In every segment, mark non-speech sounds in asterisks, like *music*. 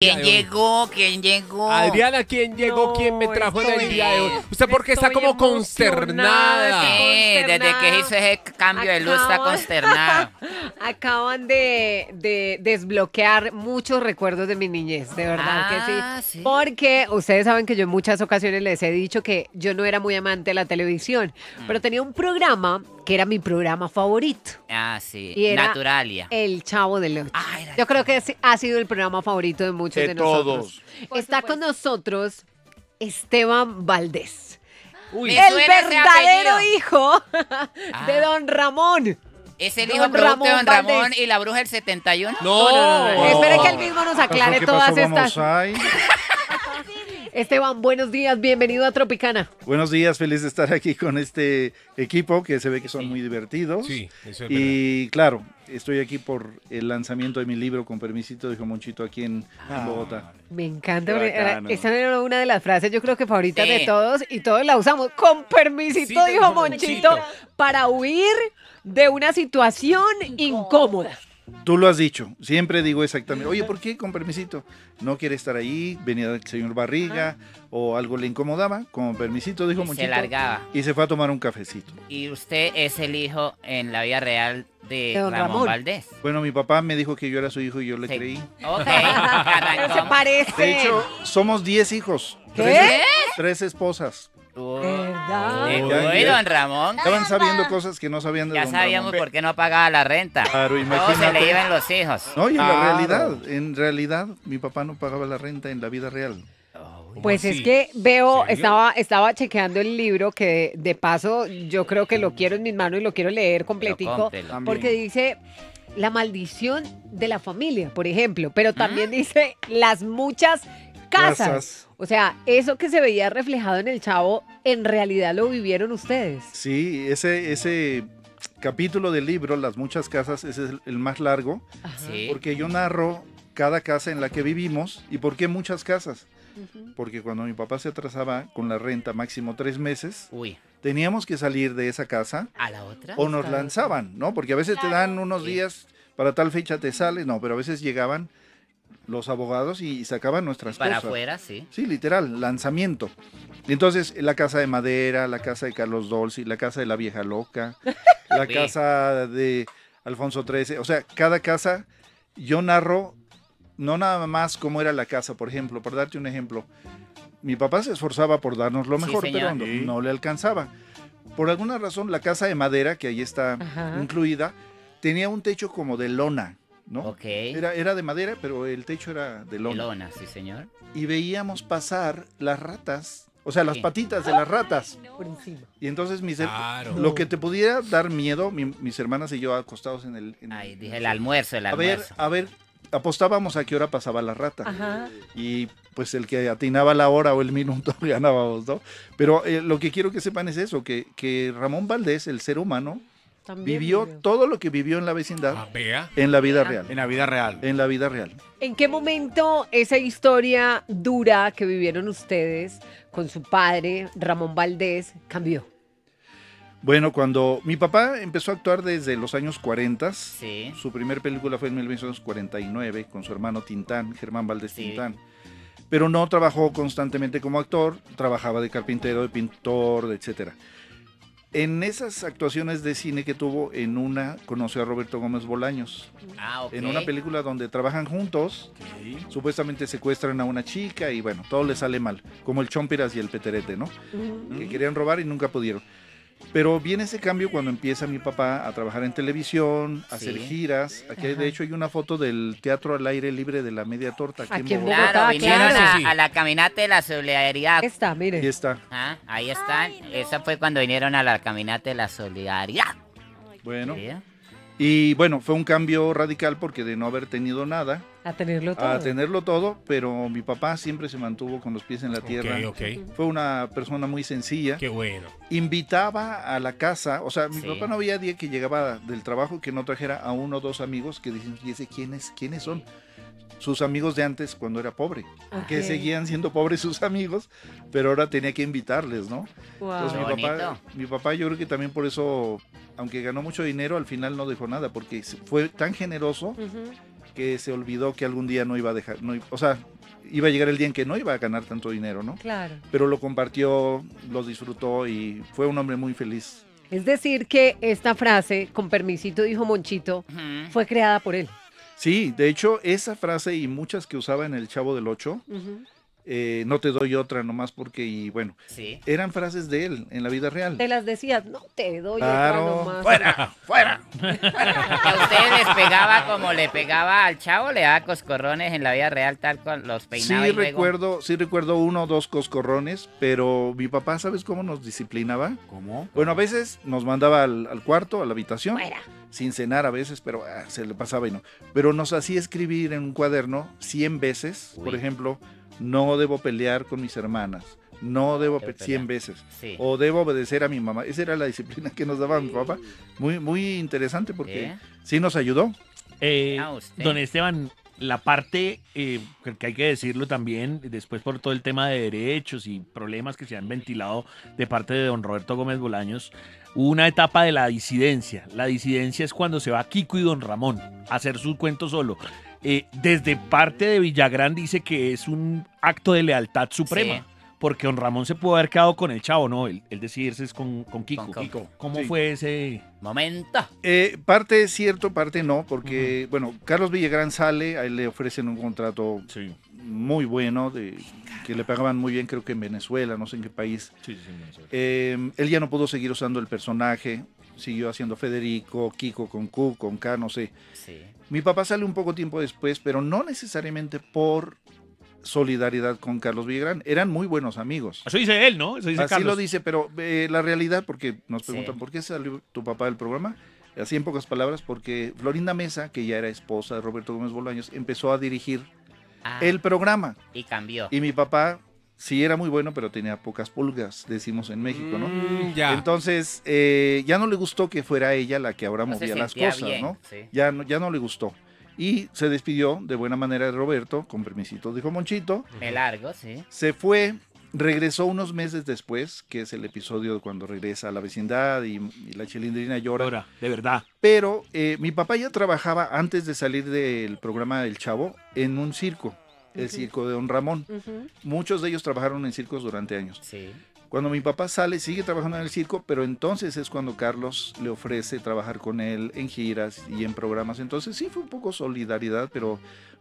¿Quién llegó? ¿Quién llegó? Adriana, ¿quién llegó? No, ¿Quién me trajo en el día de hoy? ¿Usted por qué está como consternada? Sí, desde que consternada. hizo ese cambio de luz está consternado. *laughs* Acaban de, de desbloquear muchos recuerdos de mi niñez, de verdad Ah, que sí. sí. Porque ustedes saben que yo en muchas ocasiones les he dicho que yo no era muy amante de la televisión, Mm. pero tenía un programa que era mi programa favorito. Ah, sí. Y era Naturalia. El Chavo del Ocho. Ah, era Yo creo que ha sido el programa favorito de muchos de, De nosotros. todos. Está con nosotros Esteban Valdés. Uy, el verdadero hijo Ah. de Don Ramón. Es el Don hijo de Don Ramón Valdés. y la bruja del 71. no, No, no, no. Espere que él mismo nos aclare ¿Qué todas estas. *laughs* Esteban, buenos días, bienvenido a Tropicana. Buenos días, feliz de estar aquí con este equipo que se ve que son muy divertidos. Sí, eso es verdad. Y claro, estoy aquí por el lanzamiento de mi libro con permisito de Monchito aquí en, en Bogotá. Me encanta. Esa era una de las frases, yo creo que favoritas Sí. de todos y todos la usamos. Con permisito, Sí, dijo Monchito, para huir de una situación incómoda. Tú lo has dicho, siempre digo exactamente, oye, ¿por qué con permisito? No quiere estar ahí, venía el señor Barriga o algo le incomodaba, con permisito dijo Y se largaba. Y se fue a tomar un cafecito. Y usted es el hijo en la vida real de, don Ramón, Ramón. Valdés. Bueno, mi papá me dijo que yo era su hijo y yo le Sí. creí. Ok, *laughs* Pero se parece. De hecho, somos 10 hijos. ¿Qué? Tres, tres esposas. ¿Verdad? Don Ramón. Estaban sabiendo cosas que no sabían de Ya don sabíamos Ramón. por qué no pagaba la renta. Claro, Todos se imagínate. le iban los hijos. No, y en la Claro. realidad, en realidad, mi papá no pagaba la renta en la vida real. ¿Cómo Pues es que veo, ¿Serio? estaba, estaba chequeando el libro que de paso yo creo que lo quiero en mis manos y lo quiero leer completico. cómprelo. También. Porque dice la maldición de la familia, por ejemplo, pero también dice las muchas casas. Casas. O sea, eso que se veía reflejado en el chavo, en realidad lo vivieron ustedes. Sí, ese, ese capítulo del libro, Las muchas casas, ese es el, más largo, Sí. porque yo narro cada casa en la que vivimos y por qué muchas casas. Porque cuando mi papá se atrasaba con la renta máximo tres meses, Uy, teníamos que salir de esa casa ¿a la otra? o nos lanzaban, ¿no? Porque a veces te dan unos Sí. días, para tal fecha te sales, no, pero a veces llegaban los abogados y sacaban nuestras Para cosas. afuera, sí. Sí, literal, lanzamiento. Y Entonces, la casa de madera, la casa de Carlos Dolci, la casa de la vieja loca, *laughs* la Sí. casa de Alfonso XIII, o sea, cada casa, yo narro no nada más cómo era la casa, por ejemplo, por darte un ejemplo, mi papá se esforzaba por darnos lo mejor, pero no, Sí. no le alcanzaba. Por alguna razón, la casa de madera, que ahí está Ajá. incluida, tenía un techo como de lona, ¿no? Ok. Era, era de madera, pero el techo era de lona Lona, sí, señor. y veíamos pasar las ratas, o sea, las patitas de las ratas. Por encima. Y entonces mis Claro. lo que te pudiera dar miedo, mi- mis hermanas y yo acostados en el... en- dije el almuerzo, el a ver, a ver, apostábamos a qué hora pasaba la rata. Ajá. Y pues el que atinaba la hora o el minuto *laughs* ganábamos, ¿no? Pero eh, lo que quiero que sepan es eso, que, que Ramón Valdés, el ser humano, También vivió todo lo que vivió en la vecindad Ah, vea. en la vida Vea. real. En la vida real. En la vida real. ¿En qué momento esa historia dura que vivieron ustedes con su padre, Ramón Valdés, cambió? Bueno, cuando mi papá empezó a actuar desde los años 40, Sí. su primer película fue en 1949 con su hermano Tintán, Germán Valdés Sí. Tintán. Pero no trabajó constantemente como actor, trabajaba de carpintero, de pintor, de etcétera. En esas actuaciones de cine que tuvo, en una conoció a Roberto Gómez Bolaños, Ah, ok. en una película donde trabajan juntos, supuestamente secuestran a una chica y bueno, todo le sale mal, como el Chompiras y el Peterete, ¿no? que querían robar y nunca pudieron. Pero viene ese cambio cuando empieza mi papá a trabajar en televisión, a hacer giras. Aquí Ajá. de hecho hay una foto del teatro al aire libre de la media torta aquí, Aquí en Bogotá. Bogotá. Claro, vinieron claro. a, la caminata de la solidaridad. Esta, mire. Ahí está. Ah, ahí están. Esa fue cuando vinieron a la caminata de la solidaridad. Bueno. ¿Sí? Y bueno, fue un cambio radical porque de no haber tenido nada A tenerlo todo. a tenerlo todo, pero mi papá siempre se mantuvo con los pies en la tierra. Ok, ok. Fue una persona muy sencilla. Qué bueno. invitaba a la casa, o sea, mi Sí. papá no había día que llegaba del trabajo que no trajera a uno o dos amigos que dicen, ¿y ese quiénes, quiénes son? Sus amigos de antes cuando era pobre, que Ok. seguían siendo pobres sus amigos, pero ahora tenía que invitarles, ¿no? Wow. Entonces mi papá, mi papá yo creo que también por eso, aunque ganó mucho dinero, al final no dejó nada, porque fue tan generoso Ujú. Que se olvidó que algún día no iba a dejar, no, o sea, iba a llegar el día en que no iba a ganar tanto dinero, ¿no? Claro. Pero lo compartió, lo disfrutó y fue un hombre muy feliz. Es decir, que esta frase, con permisito dijo Monchito, fue creada por él. Sí, de hecho, esa frase y muchas que usaba en El Chavo del Ocho. Eh, no te doy otra nomás porque, y bueno, Sí. eran frases de él en la vida real. Te las decías, no te doy Claro. otra nomás. ¡Fuera! ¡Fuera! *laughs* ¿A ustedes les pegaba como le pegaba al chavo? ¿Le daba coscorrones en la vida real tal con los peinaba Sí y luego? recuerdo, sí recuerdo uno o dos coscorrones, pero mi papá, ¿sabes cómo nos disciplinaba? ¿Cómo? Bueno, a veces nos mandaba al, al cuarto, a la habitación, Fuera. sin cenar a veces, pero ah, se le pasaba y no. Pero nos hacía escribir en un cuaderno 100 veces, por ejemplo, no debo pelear con mis hermanas, no debo, Debo pe- 100 pelear. veces, Sí. o debo obedecer a mi mamá. Esa era la disciplina que nos daba mi papá. Muy, muy interesante porque ¿Eh? sí nos ayudó. Eh, Ah, don Esteban, la parte eh, que hay que decirlo también, después por todo el tema de derechos y problemas que se han ventilado de parte de don Roberto Gómez Bolaños, hubo una etapa de la disidencia. La disidencia es cuando se va Kiko y don Ramón a hacer su cuento solo. Eh, desde parte de Villagrán dice que es un acto de lealtad suprema. Sí. Porque don Ramón se pudo haber quedado con el chavo, ¿no? Él, él decide irse es con, con Kiko. Con Kiko. ¿Cómo Sí. fue ese...? Momento. Eh, parte es cierto, parte no, porque, bueno, Carlos Villagrán sale, a él le ofrecen un contrato Sí, muy bueno, de, que le pagaban muy bien, creo que en Venezuela, no sé en qué país. sí, sí. Eh, él ya no pudo seguir usando el personaje, siguió haciendo Federico, Kiko con Q, con K, no sé. Sí. Mi papá sale un poco tiempo después, pero no necesariamente por solidaridad con Carlos Villagrán, eran muy buenos amigos. Eso dice él, ¿no? Eso dice Así Carlos. lo dice, pero eh, la realidad, porque nos Sí. preguntan, ¿por qué salió tu papá del programa? Así en pocas palabras, porque Florinda Mesa, que ya era esposa de Roberto Gómez Bolaños, empezó a dirigir Ah, el programa. y cambió. Y mi papá sí era muy bueno, pero tenía pocas pulgas, decimos en México, ¿no? Mm, ya. Entonces, eh, ya no le gustó que fuera ella la que ahora No movía las cosas, bien, ¿no? sí. Ya, no? ya no le gustó. Y se despidió de buena manera de Roberto, con permisito, dijo Monchito. Me largo, sí. Se fue, regresó unos meses después, que es el episodio de cuando regresa a la vecindad y, y la chilindrina llora. Ahora, de verdad. Pero eh, mi papá ya trabajaba antes de salir del programa El Chavo en un circo, el circo de Don Ramón. Muchos de ellos trabajaron en circos durante años. Sí. Cuando mi papá sale, sigue trabajando en el circo, pero entonces es cuando Carlos le ofrece trabajar con él en giras y en programas. Entonces sí fue un poco solidaridad, pero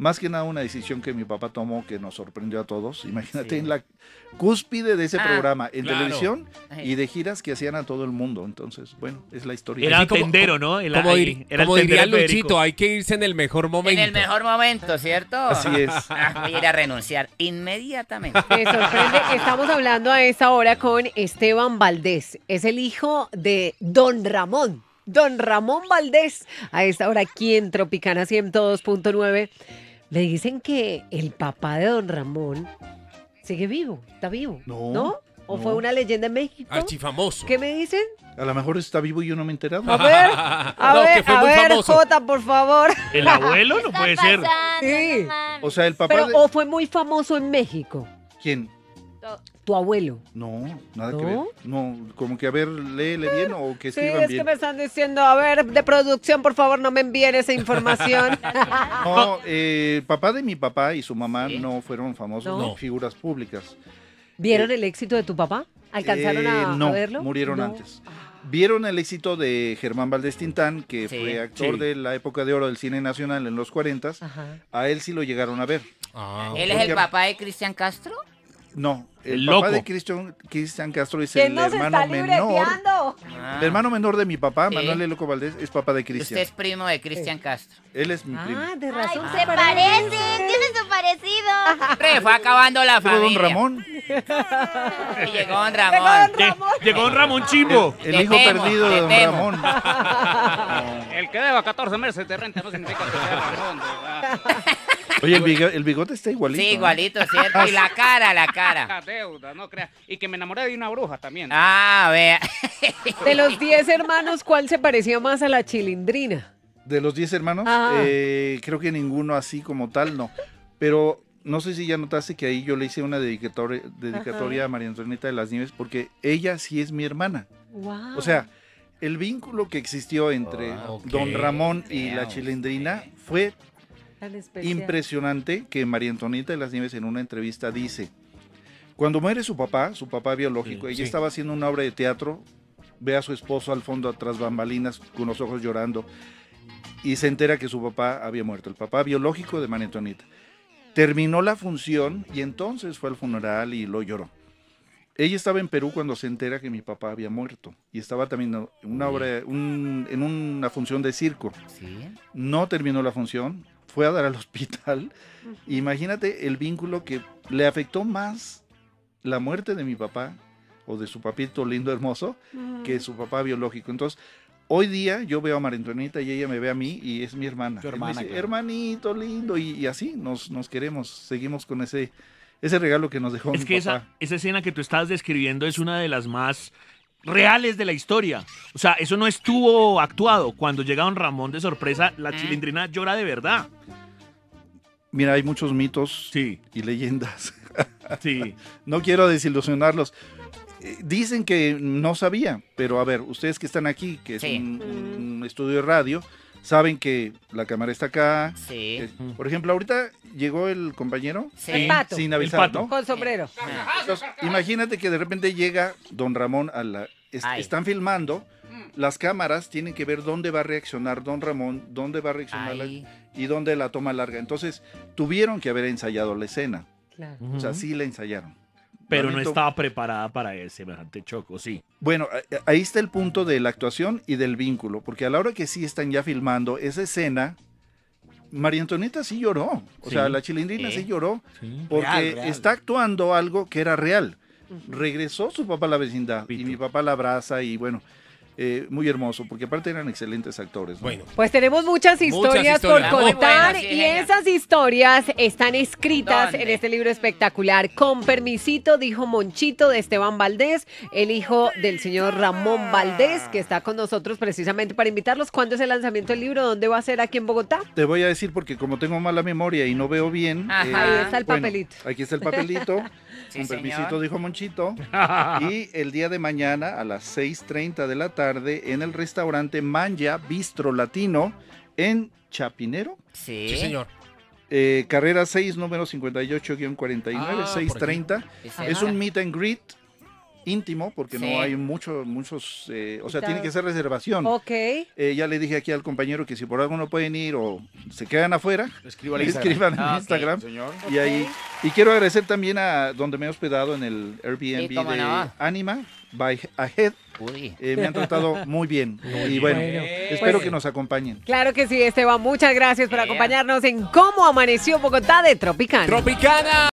más que nada una decisión que mi papá tomó que nos sorprendió a todos. Imagínate Sí. en la cúspide de ese Ah, programa, en claro. televisión y de giras que hacían a todo el mundo. Entonces, bueno, es la historia. Era como- tendero, ¿no? Era, Como, ahí, era el como tendero diría. Luchito, hay que irse en el mejor momento. En el mejor momento, ¿cierto? Así es. *laughs* Ah, voy a ir a renunciar inmediatamente. Me sorprende, estamos hablando a esta hora con Esteban Valdés. Es el hijo de Don Ramón. Don Ramón Valdés, a esta hora aquí en Tropicana 102.9. Le dicen que el papá de Don Ramón sigue vivo, está vivo. No, ¿No? ¿O no. fue una leyenda en México? Archifamoso. ¿Qué me dicen? A lo mejor está vivo y yo no me he enterado. A ver, *laughs* a No, ver, a. Jota, por favor. El abuelo no puede ser. Sí. O sea, el papá Pero, de... ¿o fue muy famoso en México? ¿Quién? Tu abuelo. No, nada que ver. No, como que a ver, léele bien o que Sí, escriban es bien. que me están diciendo, a ver, de producción, por favor, no me envíen esa información. *laughs* No, eh, papá de mi papá y su mamá Sí. no fueron famosos No. figuras públicas. ¿Vieron el éxito de tu papá? ¿Alcanzaron a, Eh, a no, verlo? murieron No. antes. Vieron el éxito de Germán Valdés Tintán, que Sí. fue actor Sí. de la época de oro del cine nacional en los 40. Ajá. A él sí lo llegaron a ver. Ah, ¿Él es el papá de Cristian Castro? No, el, El papá loco. de Cristian, Cristian Castro es ¿Quién el nos hermano está menor. libreteando? Ah. El hermano menor de mi papá, Sí. Manuel El Loco Valdés, es papá de Usted Cristian. es primo de Cristian Castro. Él es mi primo. Ah, de Ay, razón. se parecen, tienen su parecido. Hombre, fue acabando la Pero don familia. Ramón, Y llegó don Ramón. Lle- Llegó un Ramón Chimbo. el Te hijo temo, perdido de don temo. Ramón. El que deba 14 meses de renta no significa que sea Ramón. *laughs* Oye, el, bigo- el bigote está igualito. Sí, ¿no? igualito, ¿cierto? Y la cara, la *laughs* cara. La deuda, no creas. Y que me enamoré de una bruja también. Ah, vea. *laughs* De los 10 hermanos, ¿cuál se parecía más a la chilindrina? De los 10 hermanos, Ah. eh, creo que ninguno así como tal, no. Pero no sé si ya notaste que ahí yo le hice una dedicatoria, dedicatoria a María Antonieta de las Nieves, porque ella sí es mi hermana. Wow. O sea, el vínculo que existió entre Ah, don Ramón y la chilindrina fue. Impresionante que María Antonieta de las Nieves en una entrevista dice, cuando muere su papá, su papá biológico, Sí, ella sí. estaba haciendo una obra de teatro, ve a su esposo al fondo atrás bambalinas con los ojos llorando y se entera que su papá había muerto, el papá biológico de María Antonieta. Terminó la función y entonces fue al funeral y lo lloró. Ella estaba en Perú cuando se entera que mi papá había muerto y estaba también en una obra, un- en una función de circo Sí. no terminó la función, fue a dar al *laughs* hospital. Imagínate el vínculo que le afectó más la muerte de mi papá o de su papito lindo hermoso que su papá biológico. Entonces, hoy día yo veo a María Antonieta y ella me ve a mí y es mi hermana. Dice, claro. hermanito lindo y, y así nos, nos queremos, seguimos con ese, ese regalo que nos dejó Es mi que papá. esa, esa escena que tú estás describiendo es una de las más reales de la historia. O sea, eso no estuvo actuado. Cuando llega don Ramón de sorpresa, la chilindrina llora de verdad. Mira, hay muchos mitos Sí, y leyendas. *laughs* sí. No quiero desilusionarlos. Eh, Dicen que no sabía, pero a ver, ustedes que están aquí, que es Sí. un, un estudio de radio, saben que la cámara está acá. Sí. Eh, Por ejemplo, ahorita llegó el compañero Sí. El pato. sin El avisar, pato. ¿no? Con sombrero. Entonces, imagínate que de repente llega don Ramón a la... es- están filmando, las cámaras tienen que ver dónde va a reaccionar don Ramón, dónde va a reaccionar la- y dónde la toma larga. Entonces, tuvieron que haber ensayado la escena. Claro. O sea, sí la ensayaron. Pero no estaba preparada para ese semejante choco, sí. Bueno, a- a- ahí está el punto de la actuación y del vínculo, porque a la hora que sí están ya filmando esa escena, María Antonieta sí lloró, o Sí. sea, la chilindrina Sí. sí lloró, porque Real, real. está actuando algo que era real. Regresó su papá a la vecindad y mi papá la abraza y bueno, eh, muy hermoso, porque aparte eran excelentes actores. ¿no? Bueno, Pues tenemos muchas historias historias. por contar sí, y genial. esas historias están escritas ¿Dónde? en este libro espectacular. Con permisito, dijo Monchito de Esteban Valdés, el hijo del señor Ramón Valdés, que está con nosotros precisamente para invitarlos. ¿Cuándo es el lanzamiento del libro? ¿Dónde va a ser aquí en Bogotá? Te voy a decir porque como tengo mala memoria y no veo bien, Ajá. eh, Ahí está el bueno, papelito. aquí está el papelito. *laughs* Sí, con señor. permisito, dijo Monchito. *laughs* y el día de mañana a las 6.30 de la tarde en el restaurante Manja Bistro Latino en Chapinero. Sí. sí, señor. eh, carrera 6, número 58-49, Ah, 6.30. Ese- Es un meet and greet íntimo porque Sí. no hay mucho, muchos, eh, o sea, tiene que ser reservación. Ok. Eh, ya le dije aquí al compañero que si por algo no pueden ir o se quedan afuera, Escriba al Instagram. escriban en Ah. Instagram. Señor. Y ahí y quiero agradecer también a donde me he hospedado en el Airbnb Sí, de no. Anima by Ahead. Uy. Eh, me han tratado muy bien. *laughs* y bueno, Bueno, espero pues- que nos acompañen. Claro que sí, Esteban. Muchas gracias por acompañarnos en Cómo Amaneció Bogotá de Tropicana. Tropicana.